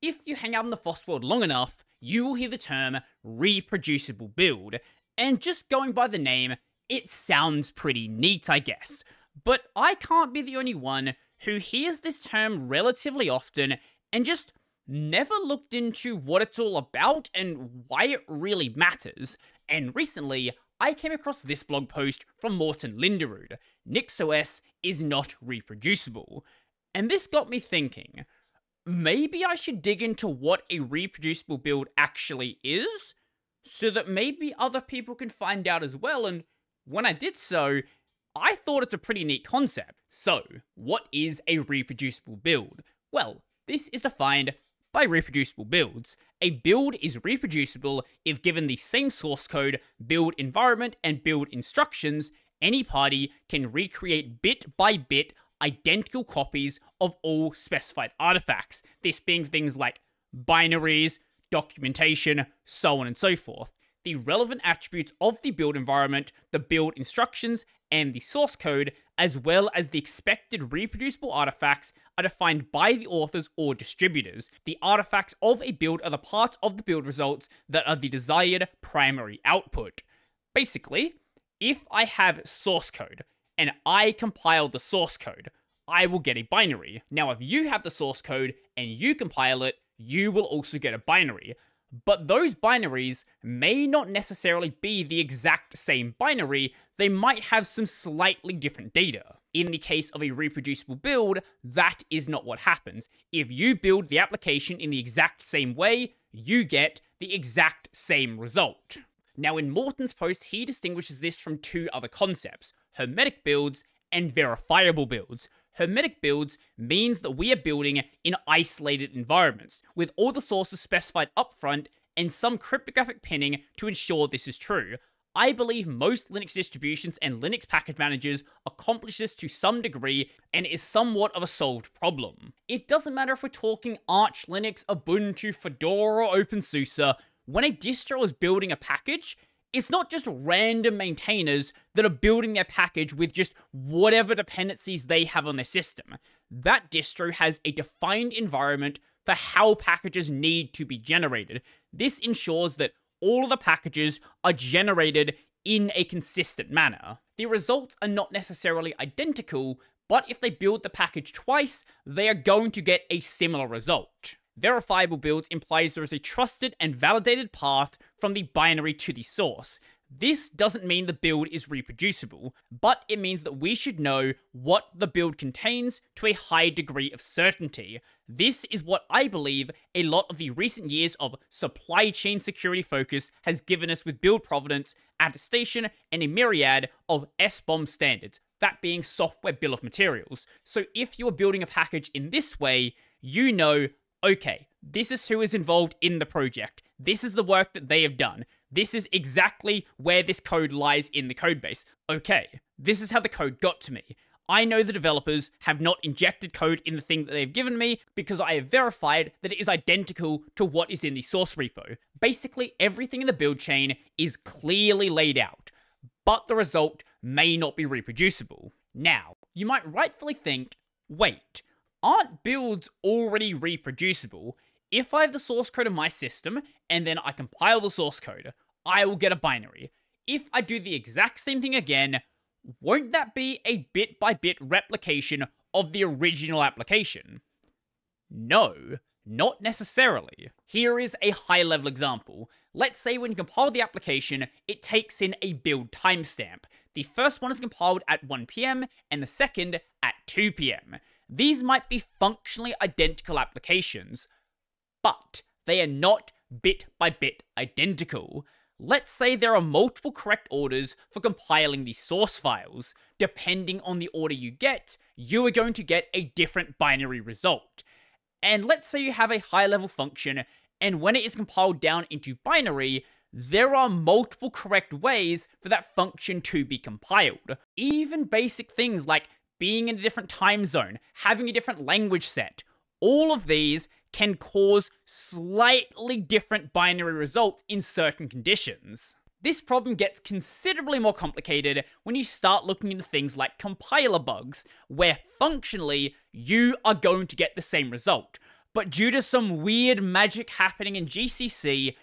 If you hang out in the FOSS world long enough, you will hear the term reproducible build, and just going by the name, it sounds pretty neat, I guess. But I can't be the only one who hears this term relatively often and just never looked into what it's all about and why it really matters. And recently, I came across this blog post from Morten Linderud NixOS is not reproducible. And this got me thinking maybe I should dig into what a reproducible build actually is, so that maybe other people can find out as well. And when I did so, I thought it's a pretty neat concept. So, what is a reproducible build? Well, this is defined by reproducible builds. A build is reproducible if given the same source code, build environment, and build instructions, any party can recreate bit by bit identical copies of all specified artifacts, this being things like binaries, documentation, so on and so forth. The relevant attributes of the build environment, the build instructions, and the source code, as well as the expected reproducible artifacts, are defined by the authors or distributors. The artifacts of a build are the parts of the build results that are the desired primary output. Basically, if I have source code and I compile the source code, I will get a binary. Now, if you have the source code and you compile it, you will also get a binary. But those binaries may not necessarily be the exact same binary, they might have some slightly different data. In the case of a reproducible build, that is not what happens. If you build the application in the exact same way, you get the exact same result. Now, in Morten's post, he distinguishes this from two other concepts hermetic builds and verifiable builds. Hermetic builds means that we are building in isolated environments, with all the sources specified upfront and some cryptographic pinning to ensure this is true. I believe most Linux distributions and Linux package managers accomplish this to some degree and is somewhat of a solved problem. It doesn't matter if we're talking Arch Linux, Ubuntu, Fedora, or OpenSUSE, when a distro is building a package, it's not just random maintainers that are building their package with just whatever dependencies they have on their system. That distro has a defined environment for how packages need to be generated. This ensures that all of the packages are generated in a consistent manner. The results are not necessarily identical, but if they build the package twice, they are going to get a similar result. Verifiable builds implies there is a trusted and validated path from the binary to the source. This doesn't mean the build is reproducible, but it means that we should know what the build contains to a high degree of certainty. This is what I believe a lot of the recent years of supply chain security focus has given us with build provenance, attestation, and a myriad of SBOM standards, that being software bill of materials. So if you're building a package in this way, you know okay, this is who is involved in the project. This is the work that they have done. This is exactly where this code lies in the codebase. Okay, this is how the code got to me. I know the developers have not injected code in the thing that they've given me because I have verified that it is identical to what is in the source repo. Basically, everything in the build chain is clearly laid out, but the result may not be reproducible. Now, you might rightfully think, wait, aren't builds already reproducible? If I have the source code of my system and then I compile the source code, I will get a binary. If I do the exact same thing again, won't that be a bit by bit replication of the original application? No, not necessarily. Here is a high level example. Let's say when you compile the application, it takes in a build timestamp. The first one is compiled at 1pm and the second at 2pm. These might be functionally identical applications, but they are not bit by bit identical. Let's say there are multiple correct orders for compiling the source files. Depending on the order you get, you are going to get a different binary result. And let's say you have a high level function, and when it is compiled down into binary, there are multiple correct ways for that function to be compiled. Even basic things like being in a different time zone, having a different language set, all of these can cause slightly different binary results in certain conditions. This problem gets considerably more complicated when you start looking into things like compiler bugs, where functionally you are going to get the same result. but due to some weird magic happening in GCC,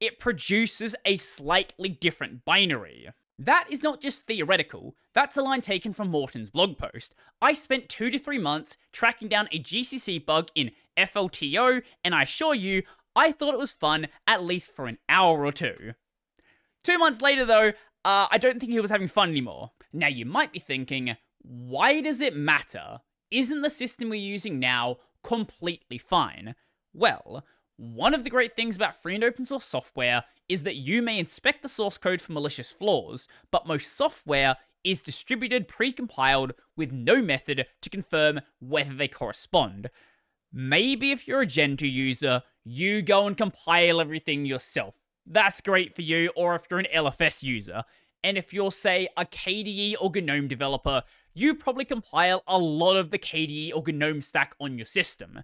it produces a slightly different binary. That is not just theoretical, that's a line taken from Morten's blog post. I spent two to three months tracking down a GCC bug in FLTO, and I assure you, I thought it was fun at least for an hour or two. Two months later, though, uh, I don't think he was having fun anymore. Now, you might be thinking, why does it matter? Isn't the system we're using now completely fine? Well, one of the great things about free and open source software is that you may inspect the source code for malicious flaws, but most software is distributed pre-compiled with no method to confirm whether they correspond. Maybe if you're a Gentoo user, you go and compile everything yourself. That's great for you, or if you're an LFS user. And if you're, say, a KDE or GNOME developer, you probably compile a lot of the KDE or GNOME stack on your system.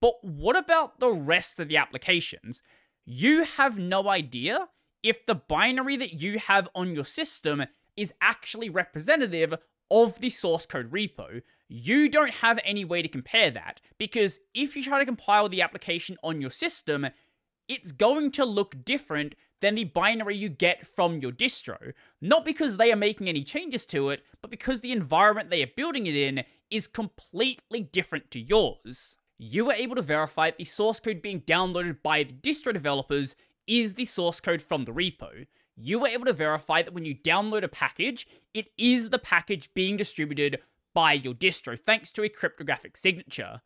But what about the rest of the applications? You have no idea if the binary that you have on your system is actually representative of the source code repo. You don't have any way to compare that, because if you try to compile the application on your system, it's going to look different than the binary you get from your distro. Not because they are making any changes to it, but because the environment they are building it in is completely different to yours you were able to verify that the source code being downloaded by the distro developers is the source code from the repo. You were able to verify that when you download a package, it is the package being distributed by your distro thanks to a cryptographic signature.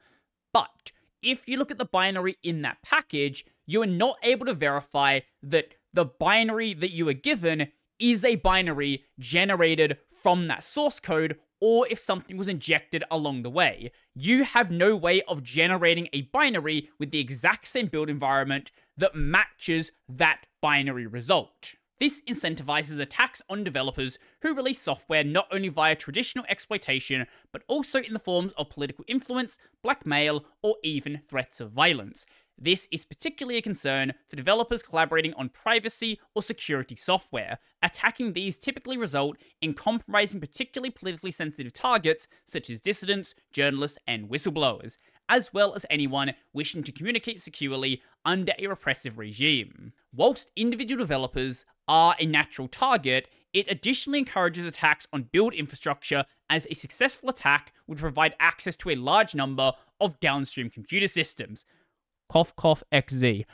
But if you look at the binary in that package, you are not able to verify that the binary that you were given is a binary generated from that source code or if something was injected along the way. You have no way of generating a binary with the exact same build environment that matches that binary result. This incentivizes attacks on developers who release software not only via traditional exploitation, but also in the forms of political influence, blackmail, or even threats of violence. This is particularly a concern for developers collaborating on privacy or security software. Attacking these typically result in compromising particularly politically sensitive targets such as dissidents, journalists, and whistleblowers, as well as anyone wishing to communicate securely under a repressive regime. Whilst individual developers are a natural target, it additionally encourages attacks on build infrastructure as a successful attack would provide access to a large number of downstream computer systems, cough cough xz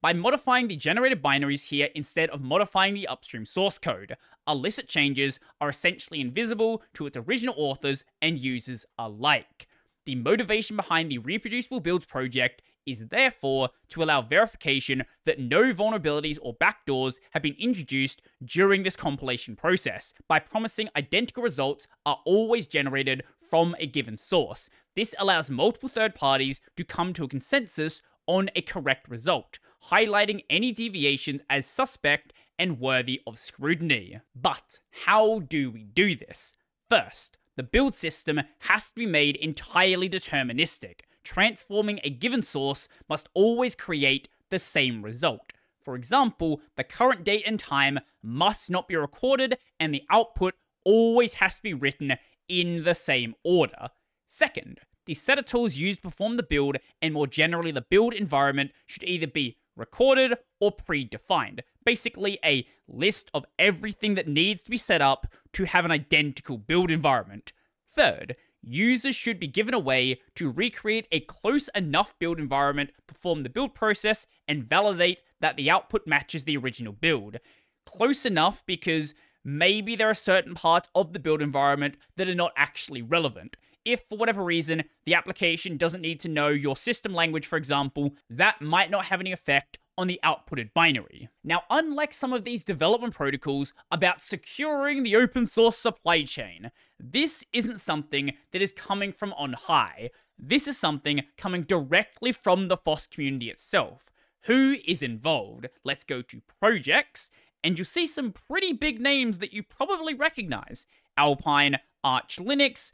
by modifying the generated binaries here instead of modifying the upstream source code. Illicit changes are essentially invisible to its original authors and users alike. The motivation behind the reproducible builds project is therefore to allow verification that no vulnerabilities or backdoors have been introduced during this compilation process by promising identical results are always generated from a given source. This allows multiple third parties to come to a consensus on a correct result, highlighting any deviations as suspect and worthy of scrutiny. But how do we do this? First, the build system has to be made entirely deterministic. Transforming a given source must always create the same result. For example, the current date and time must not be recorded, and the output always has to be written in the same order. Second, the set of tools used to perform the build, and more generally the build environment, should either be recorded or predefined. Basically, a list of everything that needs to be set up to have an identical build environment. Third, users should be given a way to recreate a close enough build environment, perform the build process, and validate that the output matches the original build. Close enough because maybe there are certain parts of the build environment that are not actually relevant if for whatever reason the application doesn't need to know your system language, for example, that might not have any effect on the outputted binary. Now, unlike some of these development protocols about securing the open source supply chain, this isn't something that is coming from on high. This is something coming directly from the FOSS community itself. Who is involved? Let's go to projects, and you'll see some pretty big names that you probably recognize. Alpine, Arch Linux,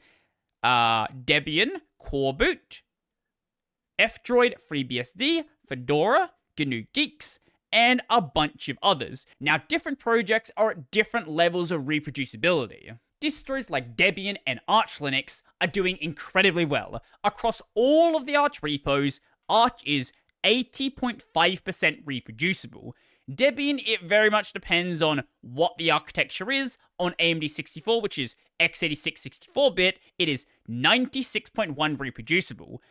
uh, Debian, Coreboot, F-Droid, FreeBSD, Fedora, GNU Guix, and a bunch of others. Now, different projects are at different levels of reproducibility. Distros like Debian and Arch Linux are doing incredibly well. Across all of the Arch repos, Arch is 80.5% reproducible. Debian, it very much depends on what the architecture is. On AMD 64, which is x86 64-bit, it is 96.1 reproducible.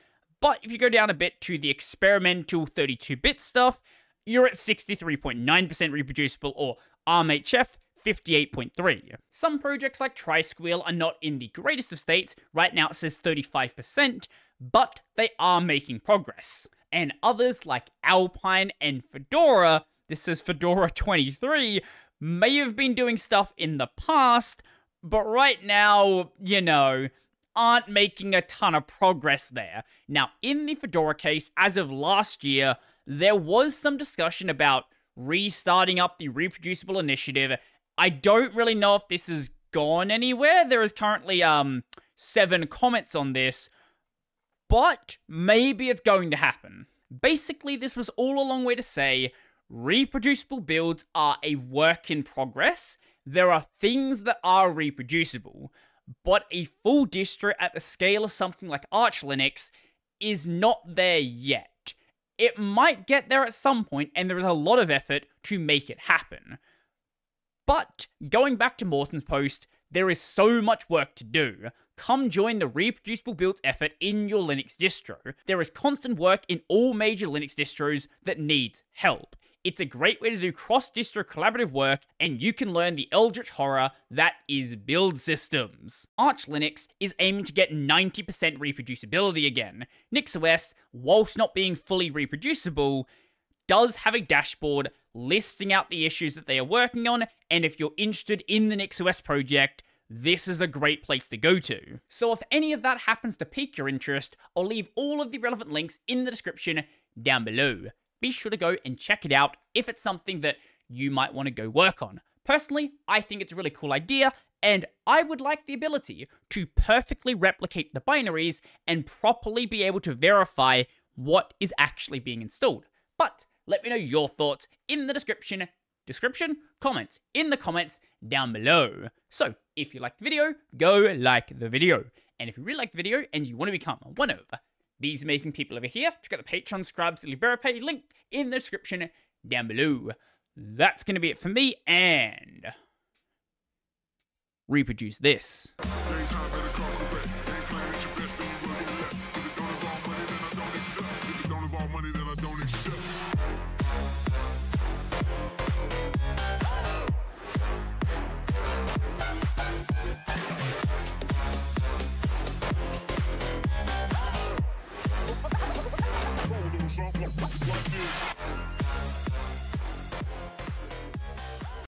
But if you go down a bit to the experimental 32-bit stuff, you're at 63.9% reproducible, or ARMHF 58.3. Some projects like Trisquel are not in the greatest of states, right now it says 35%, but they are making progress. And others like Alpine and Fedora, this says Fedora 23, may have been doing stuff in the past, but right now, you know, aren't making a ton of progress there. Now, in the Fedora case, as of last year, there was some discussion about restarting up the reproducible initiative. I don't really know if this has gone anywhere. There is currently um seven comments on this, but maybe it's going to happen. Basically, this was all a long way to say reproducible builds are a work in progress. There are things that are reproducible, but a full distro at the scale of something like Arch Linux is not there yet. It might get there at some point, and there is a lot of effort to make it happen. But going back to Morten's post, there is so much work to do. Come join the reproducible builds effort in your Linux distro. There is constant work in all major Linux distros that needs help. It's a great way to do cross distro collaborative work, and you can learn the eldritch horror that is build systems. Arch Linux is aiming to get 90% reproducibility again. NixOS, whilst not being fully reproducible, does have a dashboard listing out the issues that they are working on, and if you're interested in the NixOS project, this is a great place to go to. So if any of that happens to pique your interest, I'll leave all of the relevant links in the description down below be sure to go and check it out if it's something that you might want to go work on. Personally, I think it's a really cool idea, and I would like the ability to perfectly replicate the binaries and properly be able to verify what is actually being installed. But let me know your thoughts in the description, description, comments, in the comments down below. So, if you liked the video, go like the video. And if you really liked the video and you want to become one of these amazing people over here. Check out the Patreon, Scrubs, Liberapay link in the description down below. That's going to be it for me, and reproduce this.